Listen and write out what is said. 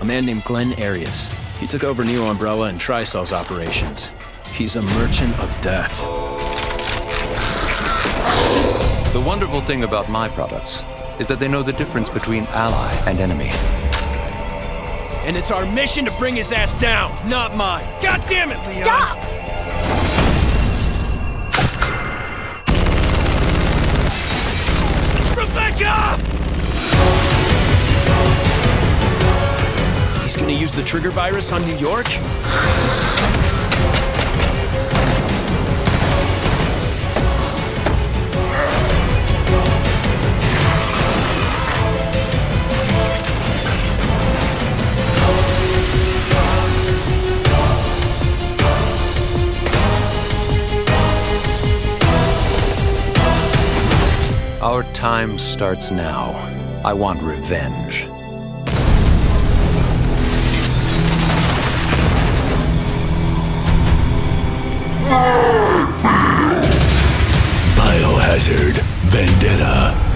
A man named Glenn Arias. He took over New Umbrella and Tricell's operations. He's a merchant of death. The wonderful thing about my products is that they know the difference between ally and enemy. And it's our mission to bring his ass down, not mine. God damn it, Leon! Stop! Rebecca! Gonna use the trigger virus on New York? Our time starts now. I want revenge. Biohazard Vendetta.